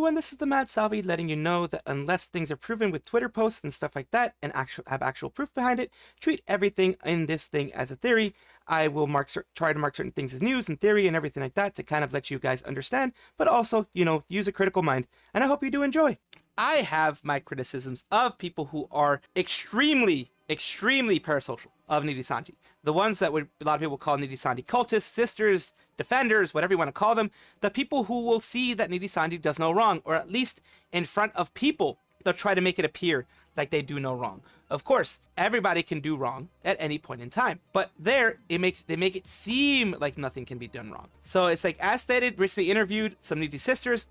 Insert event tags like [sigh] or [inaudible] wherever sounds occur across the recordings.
everyone, this is the Mad Salvi letting you know that unless things are proven with Twitter posts and stuff like that and actual have actual proof behind it, treat everything in this thing as a theory. I will mark try to mark certain things as news and theory and everything like that to kind of let you guys understand, but also, you know, use a critical mind. And I hope you do enjoy. I have my criticisms of people who are extremely, extremely parasocial of Nijisanji. The ones that would a lot of people call Nijisanji cultists, sisters, defenders, whatever you want to call them. The people who will see that Nijisanji does no wrong, or at least in front of people, they'll try to make it appear like they do no wrong. Of course, everybody can do wrong at any point in time, but there it makes they make it seem like nothing can be done wrong. So it's like as stated, recently interviewed some Niji sisters.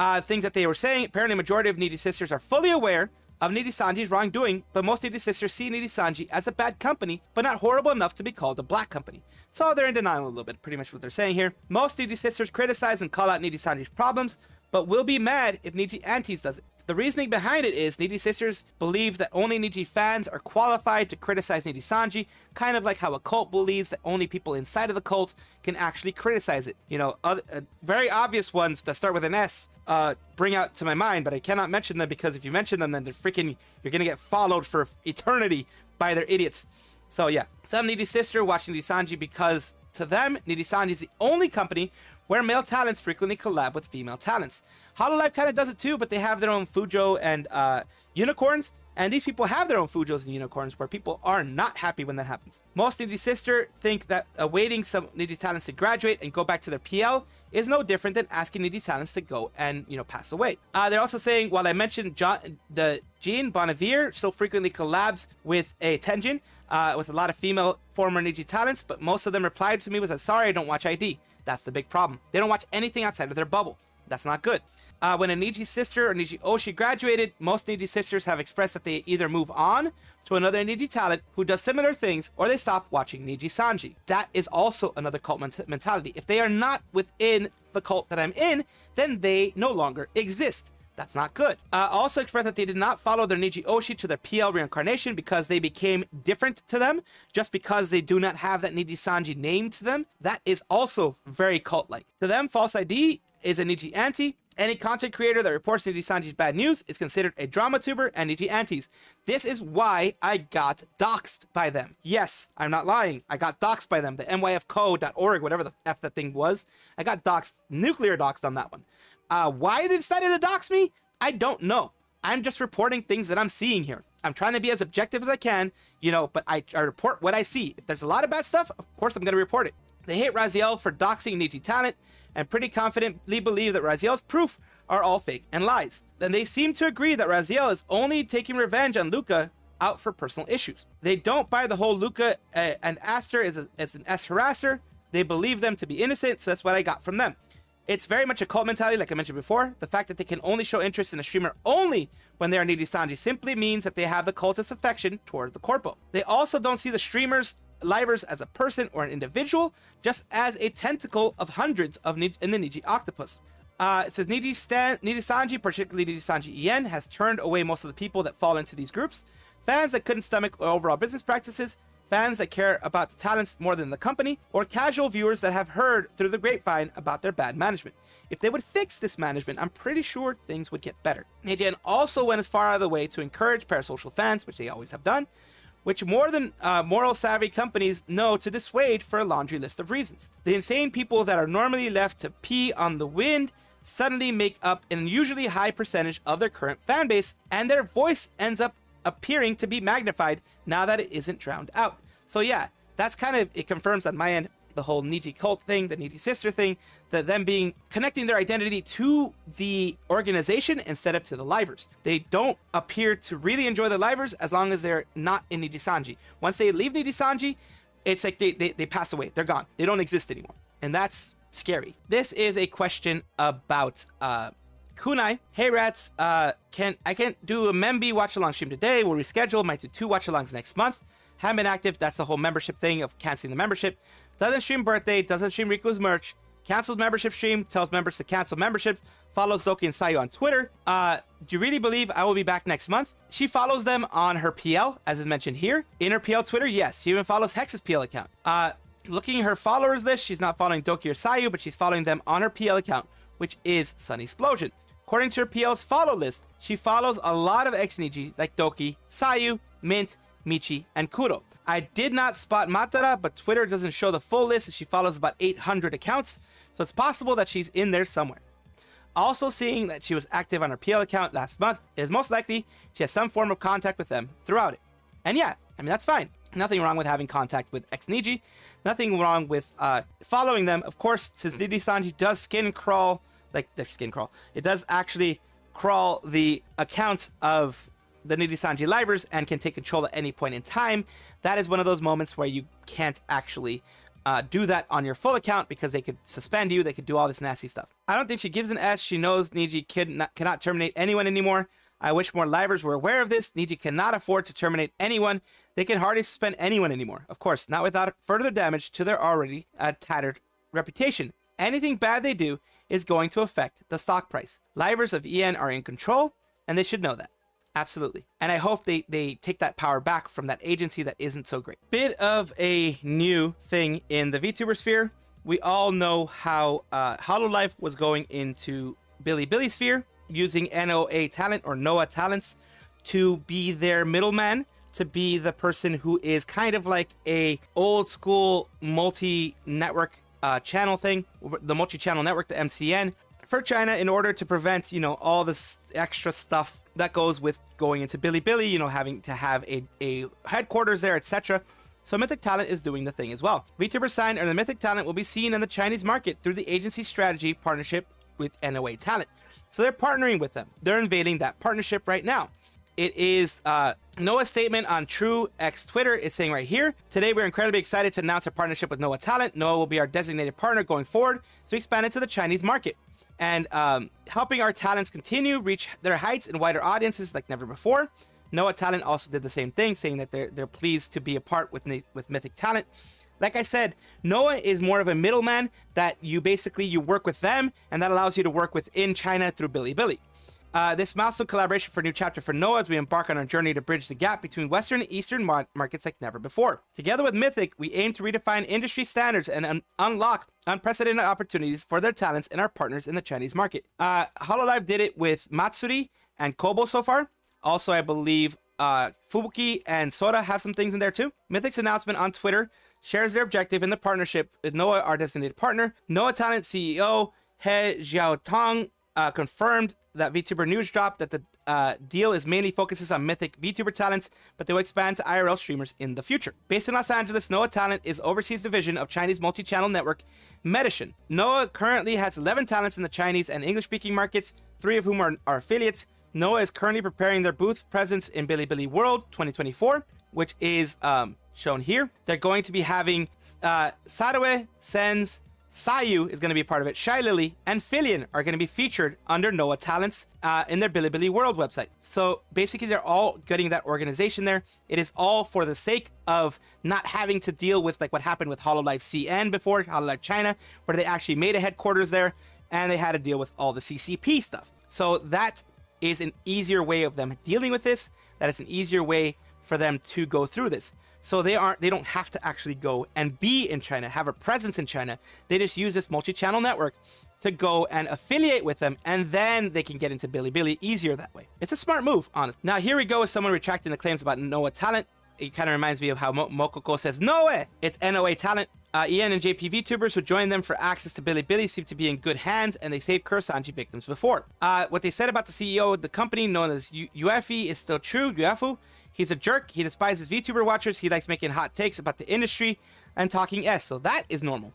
Uh, things that they were saying. Apparently, majority of Niji sisters are fully aware of Nijisanji's wrongdoing, but most Niji sisters see Nijisanji as a bad company, but not horrible enough to be called a black company. So they're in denial a little bit, pretty much what they're saying here. Most Niji sisters criticize and call out Nijisanji's problems, but will be mad if Niji antis does it. The reasoning behind it is Niji Sisters believe that only Niji fans are qualified to criticize Nijisanji, kind of like how a cult believes that only people inside of the cult can actually criticize it. You know, other, uh, very obvious ones that start with an S uh, bring out to my mind, but I cannot mention them because if you mention them, then they're freaking, you're gonna get followed for eternity by their idiots. So yeah, some Niji Sister watching Nijisanji because to them, Nijisanji is the only company where male talents frequently collab with female talents. Hololive kind of does it too, but they have their own Fujo and uh, unicorns, and these people have their own Fujos and unicorns where people are not happy when that happens. Most Niji Sister think that awaiting some Niji talents to graduate and go back to their PL is no different than asking Niji talents to go and, you know, pass away. Uh, they're also saying, while I mentioned John, the Jean Bonavir still frequently collabs with a Tenjin, uh, with a lot of female former Niji talents, but most of them replied to me was, sorry, I don't watch ID. That's the big problem. They don't watch anything outside of their bubble. That's not good. Uh, when a Niji sister or Niji Oshi graduated, most Niji sisters have expressed that they either move on to another Niji talent who does similar things or they stop watching Niji Sanji. That is also another cult mentality. If they are not within the cult that I'm in, then they no longer exist. That's not good. Uh, also expressed that they did not follow their Niji Oshi to their PL reincarnation because they became different to them just because they do not have that Niji Sanji name to them. That is also very cult-like. To them, Falseeyed is a Niji anti, Any content creator that reports Niji Sanji's bad news is considered a drama tuber and Niji antis. This is why I got doxxed by them. Yes, I'm not lying. I got doxxed by them. The myfco.org, whatever the F that thing was. I got doxxed, nuclear doxxed on that one. Uh, why they decided to dox me? I don't know. I'm just reporting things that I'm seeing here. I'm trying to be as objective as I can, you know, but I, I report what I see. If there's a lot of bad stuff, of course I'm going to report it. They hate Raziel for doxing Niji talent and pretty confidently believe that Raziel's proof are all fake and lies. Then they seem to agree that Raziel is only taking revenge on Luca out for personal issues. They don't buy the whole Luca uh, and Aster is, a, an S harasser. They believe them to be innocent, so that's what I got from them. It's very much a cult mentality, like I mentioned before. The fact that they can only show interest in a streamer only when they are Nijisanji simply means that they have the cultist affection toward the corpo. They also don't see the streamers livers as a person or an individual, just as a tentacle of hundreds of in the Niji octopus. Uh, it says Niji, Stan, Niji Sanji, particularly Niji Sanji EN, has turned away most of the people that fall into these groups. Fans that couldn't stomach overall business practices fans that care about the talents more than the company, or casual viewers that have heard through the grapevine about their bad management. If they would fix this management, I'm pretty sure things would get better. AJN also went as far out of the way to encourage parasocial fans, which they always have done, which more than uh, moral savvy companies know to dissuade for a laundry list of reasons. The insane people that are normally left to pee on the wind suddenly make up an unusually high percentage of their current fan base, and their voice ends up appearing to be magnified now that it isn't drowned out. So yeah, that's kind of, it confirms on my end the whole Niji cult thing, the Niji sister thing, that them being connecting their identity to the organization instead of to the livers. They don't appear to really enjoy the livers as long as they're not in Niji Sanji. Once they leave Niji Sanji, it's like they, they, they pass away. They're gone. They don't exist anymore. And that's scary. This is a question about uh, Kunai, hey rats, uh, can I can't do a Memby watch along stream today. We'll reschedule. Might do two watch alongs next month. Haven't been active. That's the whole membership thing of canceling the membership. Doesn't stream birthday. Doesn't stream Riku's merch. Cancels membership stream. Tells members to cancel membership. Follows Doki and Sayu on Twitter. Uh, do you really believe I will be back next month? She follows them on her PL, as is mentioned here. In her PL Twitter, yes. She even follows Hex's PL account. Uh, looking at her followers list, she's not following Doki or Sayu, but she's following them on her PL account, which is Sunny Explosion. According to her PL's follow list, she follows a lot of ex-Niji like Doki, Sayu, Mint, Michi, and Kuro. I did not spot Matara, but Twitter doesn't show the full list, and she follows about 800 accounts, so it's possible that she's in there somewhere. Also, seeing that she was active on her PL account last month, it is most likely she has some form of contact with them throughout it. And yeah, I mean, that's fine. Nothing wrong with having contact with ex Niji. Nothing wrong with uh, following them. Of course, since Niji Sanji does skin crawl, like the skin crawl, it does actually crawl the accounts of the Niji Sanji livers and can take control at any point in time. That is one of those moments where you can't actually uh, do that on your full account because they could suspend you. They could do all this nasty stuff. I don't think she gives an S. She knows Niji cannot, cannot terminate anyone anymore. I wish more livers were aware of this. Niji cannot afford to terminate anyone. They can hardly suspend anyone anymore. Of course, not without further damage to their already uh, tattered reputation. Anything bad they do is going to affect the stock price. Livers of EN are in control, and they should know that. Absolutely. And I hope they, they take that power back from that agency that isn't so great. Bit of a new thing in the VTuber sphere. We all know how uh, Hololive was going into Bilibili sphere using NOA talent or NOA talents to be their middleman, to be the person who is kind of like a old school multi-network uh, channel thing, the multi-channel network, the MCN, for China in order to prevent, you know, all this extra stuff that goes with going into Bilibili, you know, having to have a, a headquarters there, etc. So Mythic Talent is doing the thing as well. VTuber Sign and the Mythic Talent will be seen in the Chinese market through the agency strategy partnership with NOA Talent. So they're partnering with them. They're invading that partnership right now. It is uh, NOA's statement on True X Twitter is saying right here, today we're incredibly excited to announce a partnership with NOA Talent. NOA will be our designated partner going forward, so expand into the Chinese market and um, helping our talents continue reach their heights and wider audiences like never before. NOA Talent also did the same thing, saying that they're they're pleased to be a part with with Mythic Talent. Like I said, NOA is more of a middleman that you basically you work with them, and that allows you to work within China through Bilibili. Uh, this milestone collaboration for new chapter for NOA as we embark on our journey to bridge the gap between Western and Eastern markets like never before. Together with Mythic, we aim to redefine industry standards and un unlock unprecedented opportunities for their talents and our partners in the Chinese market. Uh, Hololive did it with Matsuri and Kobo so far. Also, I believe uh, Fubuki and Sora have some things in there too. Mythic's announcement on Twitter shares their objective in the partnership with NOA, our designated partner. NOA Talent CEO He Xiaotong uh, confirmed that VTuber news dropped that the uh, deal is mainly focuses on mythic VTuber talents, but they will expand to IRL streamers in the future. Based in Los Angeles, NOA Talent is overseas division of Chinese multi-channel network Medishin. NOA currently has 11 talents in the Chinese and English-speaking markets, three of whom are, are affiliates. NOA is currently preparing their booth presence in Bilibili World 2024, which is um, shown here. They're going to be having uh, Sadawe, Sens, Sayu is going to be part of it. Shy Lily and Filian are going to be featured under NOA Talents uh, in their Bilibili World website. So basically, they're all getting that organization there. It is all for the sake of not having to deal with like what happened with Hololive CN before, Hololive China, where they actually made a headquarters there and they had to deal with all the CCP stuff. So that is an easier way of them dealing with this. That is an easier way for them to go through this. So they aren't they don't have to actually go and be in China, have a presence in China. They just use this multi-channel network to go and affiliate with them, and then they can get into Bilibili easier that way. It's a smart move, honest. Now here we go with someone retracting the claims about NOA Talent. It kind of reminds me of how Mo Mokoko says, Noah! It's NOA Talent. Uh, and JP VTubers who joined them for access to Bilibili seem to be in good hands, and they saved Kursanji victims before. Uh, what they said about the CEO of the company, known as UEFI, is still true. UEFU He's a jerk. He despises VTuber watchers. He likes making hot takes about the industry and talking S. So that is normal.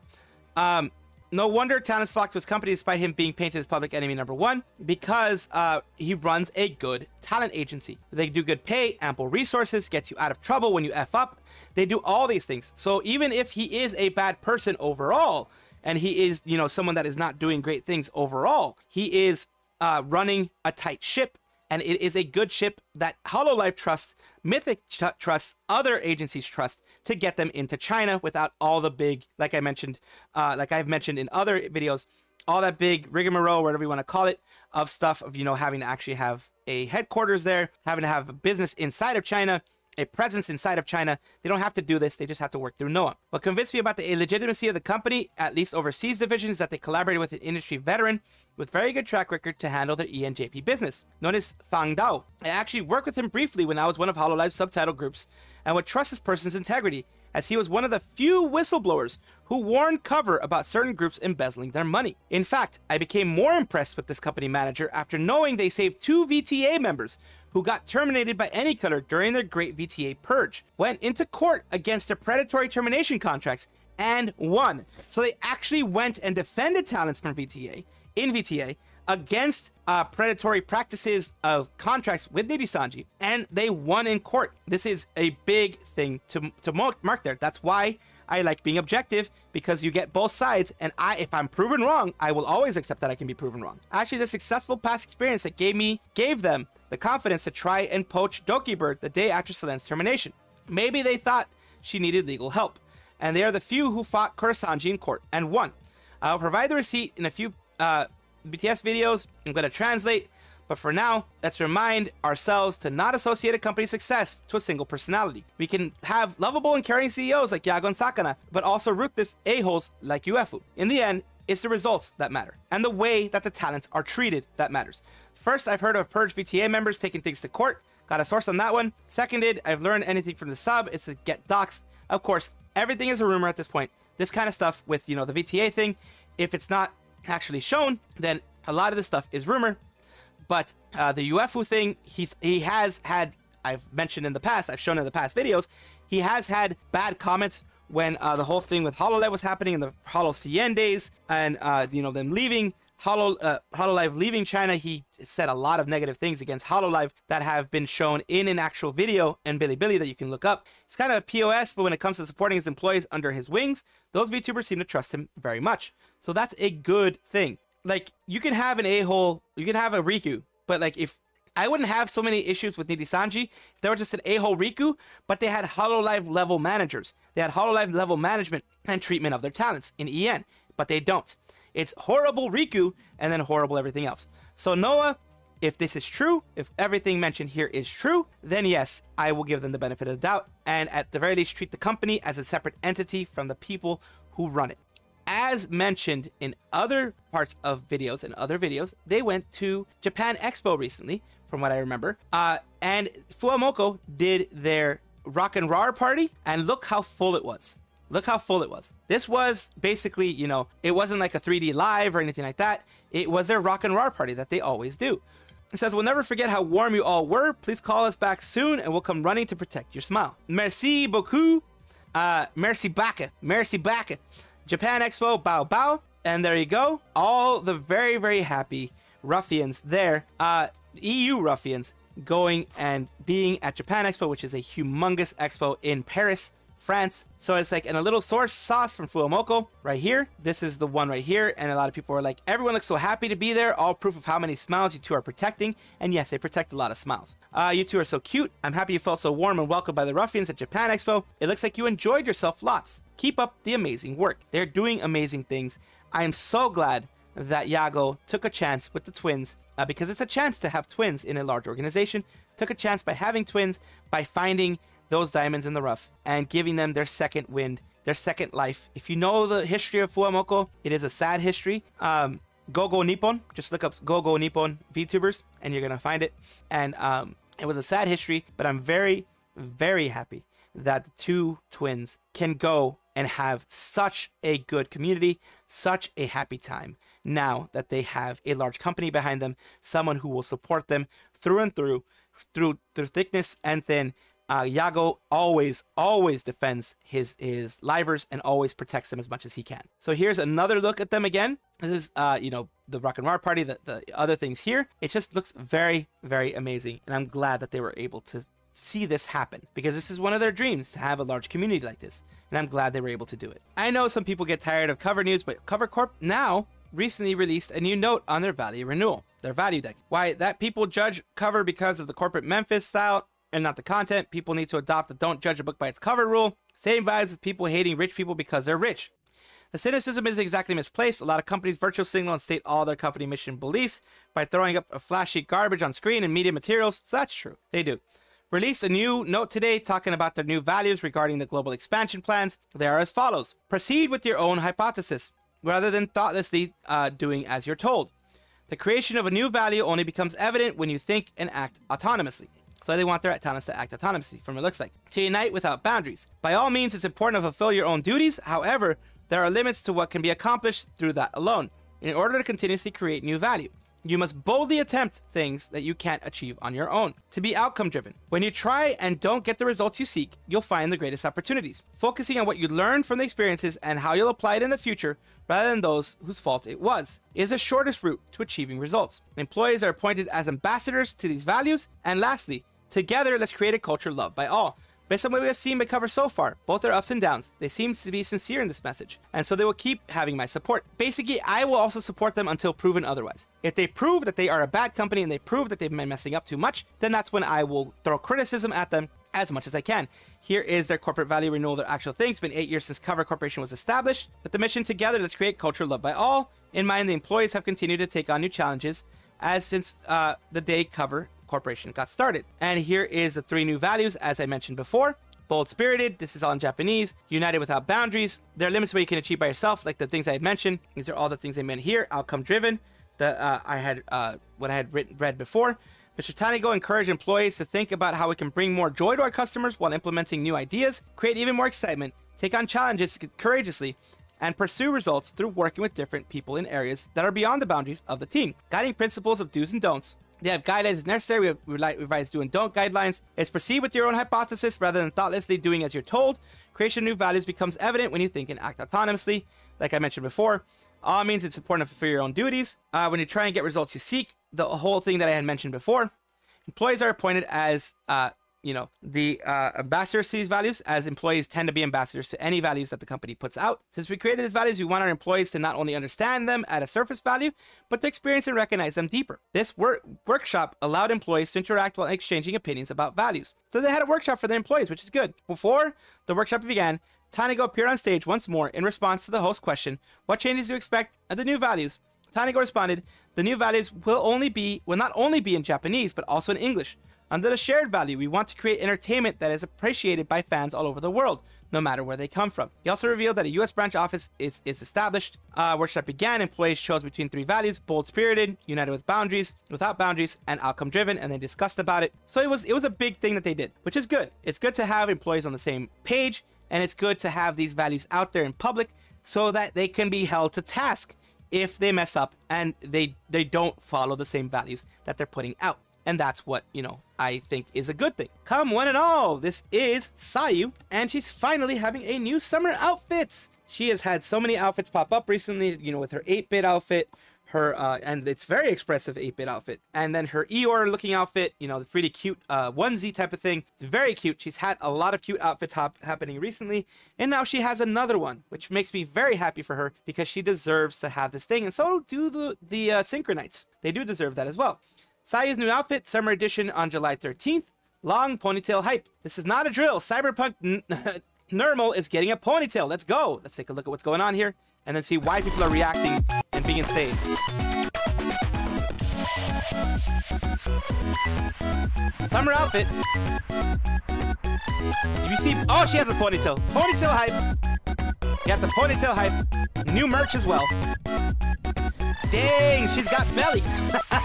Um, no wonder talents flock to his company despite him being painted as public enemy number one because uh, he runs a good talent agency. They do good pay, ample resources, gets you out of trouble when you F up. They do all these things. So even if he is a bad person overall, and he is, you know, someone that is not doing great things overall, he is uh, running a tight ship and it is a good ship that Hololive trusts, Mythic trusts, other agencies trust to get them into China without all the big, like I mentioned, uh, like I've mentioned in other videos, all that big rigmarole, whatever you want to call it, of stuff of, you know, having to actually have a headquarters there, having to have a business inside of China, a presence inside of China. They don't have to do this. They just have to work through NOA. What convinced me about the illegitimacy of the company, at least overseas division, is that they collaborated with an industry veteran with very good track record to handle their ENJP business, known as Fang Dao. I actually worked with him briefly when I was one of HoloLive's subtitle groups and would trust this person's integrity, as he was one of the few whistleblowers who warned cover about certain groups embezzling their money. In fact, I became more impressed with this company manager after knowing they saved two VTA members who got terminated by AnyColor during their Great VTA Purge, went into court against their predatory termination contracts and won. So they actually went and defended talents from VTA in VTA against uh, predatory practices of contracts with Nijisanji, and they won in court. This is a big thing to, to mark there. That's why I like being objective, because you get both sides, and I, if I'm proven wrong, I will always accept that I can be proven wrong. Actually, the successful past experience that gave me, gave them the confidence to try and poach Doki Bird the day after Selen's termination. Maybe they thought she needed legal help, and they are the few who fought Kurasanji in court and won. I'll provide the receipt in a few uh, BTS videos. I'm going to translate. But for now, let's remind ourselves to not associate a company's success to a single personality. We can have lovable and caring CEOs like Yagoo and Sakana, but also ruthless a-holes like UFU. In the end, it's the results that matter, and the way that the talents are treated that matters. First, I've heard of Purge VTA members taking things to court. Got a source on that one. Seconded, I've learned anything from the sub. It's to get docs. Of course, everything is a rumor at this point. This kind of stuff with, you know, the VTA thing, if it's not actually shown, then a lot of this stuff is rumor. But uh, the UFU thing, he's he has had. I've mentioned in the past. I've shown in the past videos. He has had bad comments when uh, the whole thing with HoloLive was happening in the Holo days, and uh, you know them leaving Holo uh, HoloLive leaving China. He said a lot of negative things against HoloLive that have been shown in an actual video and Bilibili that you can look up. It's kind of a POS, but when it comes to supporting his employees under his wings, those VTubers seem to trust him very much. So that's a good thing. Like you can have an a-hole, you can have a Riku, but like if I wouldn't have so many issues with Nijisanji if they were just an a-hole Riku, but they had HoloLive level managers. They had HoloLive level management and treatment of their talents in EN, but they don't. It's horrible Riku and then horrible everything else. So NOA, if this is true, if everything mentioned here is true, then yes, I will give them the benefit of the doubt and at the very least treat the company as a separate entity from the people who run it. As mentioned in other parts of videos and other videos, they went to Japan Expo recently, from what I remember, uh, and Fuwamoco did their rock and roll party, and look how full it was. Look how full it was. This was basically, you know, it wasn't like a 3D live or anything like that. It was their rock and roll party that they always do. It says, We'll never forget how warm you all were. Please call us back soon and we'll come running to protect your smile. Merci beaucoup. Uh, merci baka. Merci baka. Japan Expo, bow bow. And there you go. All the very, very happy ruffians there. Uh, EU ruffians going and being at Japan Expo, which is a humongous expo in Paris. France. So it's like, and a little source sauce from Fuwamoco right here. This is the one right here. And a lot of people are like, everyone looks so happy to be there. All proof of how many smiles you two are protecting. And yes, they protect a lot of smiles. Uh, you two are so cute. I'm happy you felt so warm and welcomed by the ruffians at Japan Expo. It looks like you enjoyed yourself lots. Keep up the amazing work. They're doing amazing things. I am so glad that Yagoo took a chance with the twins uh, because it's a chance to have twins in a large organization. Took a chance by having twins, by finding those diamonds in the rough and giving them their second wind, their second life. If you know the history of Fuwamoco, it is a sad history. Um, Gogo Nippon, just look up Gogo Nippon VTubers and you're gonna find it. And um, it was a sad history, but I'm very, very happy that the two twins can go and have such a good community, such a happy time now that they have a large company behind them, someone who will support them through and through, through through thickness and thin, uh, Yagoo always, always defends his his livers and always protects them as much as he can. So here's another look at them again. This is, uh, you know, the Rock and Roll Party, the, the other things here. It just looks very, very amazing. And I'm glad that they were able to see this happen because this is one of their dreams to have a large community like this. And I'm glad they were able to do it. I know some people get tired of cover news, but Cover Corp now recently released a new note on their value renewal, their value deck. Why that people judge cover because of the corporate Memphis style and not the content. People need to adopt the don't judge a book by its cover rule. Same vibes with people hating rich people because they're rich. The cynicism is exactly misplaced. A lot of companies virtual signal and state all their company mission beliefs by throwing up a flashy garbage on screen and media materials. So that's true. They do. released a new note today talking about their new values regarding the global expansion plans. They are as follows Proceed with your own hypothesis rather than thoughtlessly uh, doing as you're told. The creation of a new value only becomes evident when you think and act autonomously. So they want their talents to act autonomously, from what it looks like. To unite without boundaries. By all means, it's important to fulfill your own duties. However, there are limits to what can be accomplished through that alone. In order to continuously create new value, you must boldly attempt things that you can't achieve on your own. To be outcome driven. When you try and don't get the results you seek, you'll find the greatest opportunities. Focusing on what you learned from the experiences and how you'll apply it in the future rather than those whose fault it was, is the shortest route to achieving results. Employees are appointed as ambassadors to these values. And lastly, together let's create a culture loved by all. Based on what we have seen by cover so far, both their ups and downs, they seem to be sincere in this message, and so they will keep having my support. Basically, I will also support them until proven otherwise. If they prove that they are a bad company and they prove that they've been messing up too much, then that's when I will throw criticism at them as much as I can. Here is their corporate value renewal, their actual thing. It's been eight years since Cover Corporation was established. With the mission together, let's create culture loved by all. In mind, the employees have continued to take on new challenges as since uh, the day Cover Corporation got started. And here is the three new values, as I mentioned before. Bold spirited, this is all in Japanese. United without boundaries. There are limits where you can achieve by yourself, like the things I had mentioned. These are all the things I meant here. Outcome driven, that uh, I had uh, what I had written read before. Mr. Tanigo encouraged employees to think about how we can bring more joy to our customers while implementing new ideas, create even more excitement, take on challenges courageously, and pursue results through working with different people in areas that are beyond the boundaries of the team. Guiding principles of do's and don'ts. They have guidelines necessary. We have revised do and don't guidelines. It's proceed with your own hypothesis rather than thoughtlessly doing as you're told. Creation of new values becomes evident when you think and act autonomously. Like I mentioned before, all means it's important fulfill your own duties. Uh, when you try and get results you seek, the whole thing that I had mentioned before. Employees are appointed as, uh, you know, the uh, ambassadors to these values, as employees tend to be ambassadors to any values that the company puts out. Since we created these values, we want our employees to not only understand them at a surface value, but to experience and recognize them deeper. This work workshop allowed employees to interact while exchanging opinions about values. So they had a workshop for their employees, which is good. Before the workshop began, Tanigo appeared on stage once more in response to the host question, What changes do you expect at the new values? Tanigo responded, The new values will only be will not only be in Japanese, but also in English. Under the shared value, we want to create entertainment that is appreciated by fans all over the world, no matter where they come from. He also revealed that a US branch office is, is established. Uh, workshop began, employees chose between three values, bold spirited, united with boundaries, without boundaries, and outcome driven, and they discussed about it. So it was it was a big thing that they did, which is good. It's good to have employees on the same page, and it's good to have these values out there in public so that they can be held to task if they mess up and they they don't follow the same values that they're putting out. And that's what, you know, I think is a good thing. Come one and all, this is Sayu, and she's finally having a new summer outfit. She has had so many outfits pop up recently, you know, with her 8-bit outfit, her uh, and it's very expressive 8-bit outfit. And then her eeyore looking outfit you know the pretty cute uh, onesie type of thing. It's very cute. She's had a lot of cute outfits hop- happening recently and now she has another one which makes me very happy for her because she deserves to have this thing. And so do the the uh, synchronites. They do deserve that as well Sayu's new outfit summer edition on July 13th long ponytail hype this is not a drill cyberpunk n- [laughs] Nermal is getting a ponytail let's go let's take a look at what's going on here and then see why people are reacting and being insane. Summer outfit. You see, oh, she has a ponytail. Ponytail hype. Got the ponytail hype. New merch as well. Dang, she's got belly. [laughs]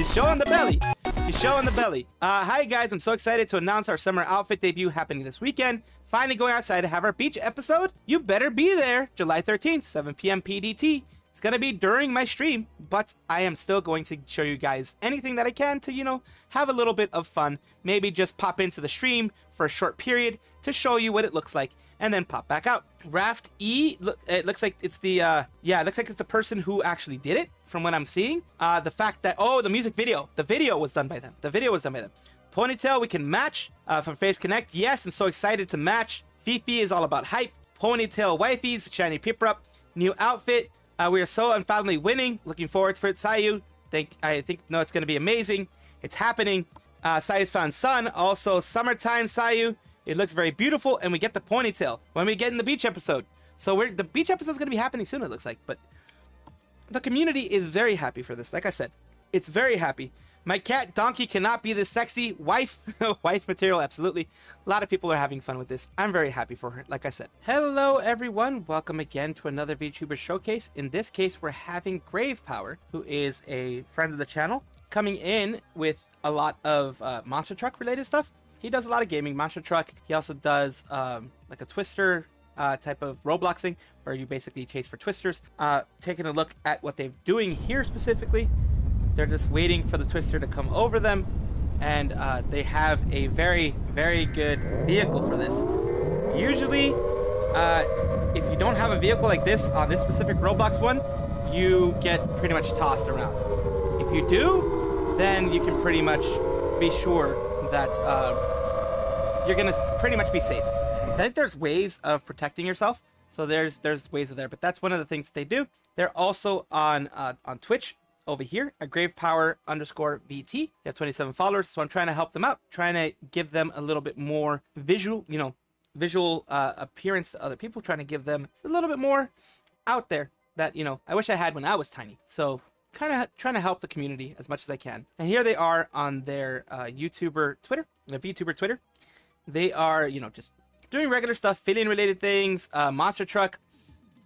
she's showing the belly. She's showing the belly. Uh, hi guys, I'm so excited to announce our summer outfit debut happening this weekend. Finally going outside to have our beach episode. You better be there, July 13th, 7 p.m. PDT. It's gonna be during my stream, but I am still going to show you guys anything that I can to, you know, have a little bit of fun. Maybe just pop into the stream for a short period to show you what it looks like and then pop back out. Raft E, it looks like it's the, uh, yeah, it looks like it's the person who actually did it from what I'm seeing. Uh, the fact that, oh, the music video, the video was done by them. The video was done by them. Ponytail, we can match uh, from Phase Connect. Yes, I'm so excited to match. Fifi is all about hype. Ponytail wifeys, shiny pipper up. New outfit. Uh, we are so unfathomably winning. Looking forward for it, Sayu. Think I think no, it's gonna be amazing. It's happening. Uh, Sayu's found sun. Also, summertime Sayu. It looks very beautiful, and we get the ponytail when we get in the beach episode. So we're the beach episode is gonna be happening soon. It looks like, but the community is very happy for this. Like I said, it's very happy. My cat Donkey cannot be the sexy wife. [laughs] wife material, absolutely. A lot of people are having fun with this. I'm very happy for her, like I said. Hello, everyone. Welcome again to another VTuber showcase. In this case, we're having GravePrower, who is a friend of the channel, coming in with a lot of uh, Monster Truck related stuff. He does a lot of gaming, Monster Truck. He also does um, like a Twister uh, type of Robloxing, you basically chase for Twisters. Uh, taking a look at what they're doing here specifically, they're just waiting for the Twister to come over them, and uh, they have a very, very good vehicle for this. Usually, uh, if you don't have a vehicle like this on this specific Roblox one, you get pretty much tossed around. If you do, then you can pretty much be sure that uh, you're gonna pretty much be safe. I think there's ways of protecting yourself. So there's there's ways of there, but that's one of the things that they do. They're also on uh, on Twitch over here at GravePrower underscore VT. They have 27 followers, so I'm trying to help them out, trying to give them a little bit more visual, you know, visual uh, appearance to other people, trying to give them a little bit more out there that you know I wish I had when I was tiny. So kind of trying to help the community as much as I can. And here they are on their uh, YouTuber Twitter, the VTuber Twitter. They are you know just doing regular stuff, filling related things, uh, Monster Truck,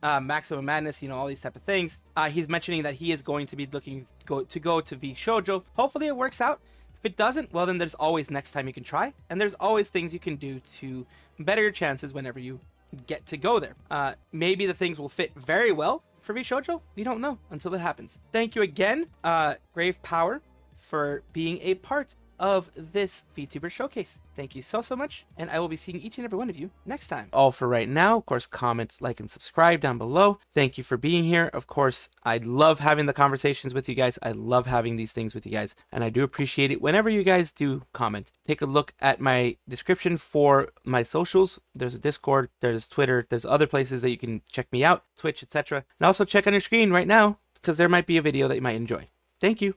uh, Maximum Madness, you know, all these type of things. Uh, he's mentioning that he is going to be looking go to go to VShojo. Hopefully it works out. If it doesn't, well then there's always next time you can try, and there's always things you can do to better your chances whenever you get to go there. Uh, maybe the things will fit very well for VShojo. We don't know until it happens. Thank you again, uh, GravePrower, for being a part of this VTuber showcase. Thank you so, so much, and I will be seeing each and every one of you next time. All for right now. Of course, comment, like, and subscribe down below. Thank you for being here. Of course, I love having the conversations with you guys. I love having these things with you guys, and I do appreciate it whenever you guys do comment. Take a look at my description for my socials. There's a Discord, there's Twitter, there's other places that you can check me out, Twitch, etc. And also check on your screen right now, because there might be a video that you might enjoy. Thank you.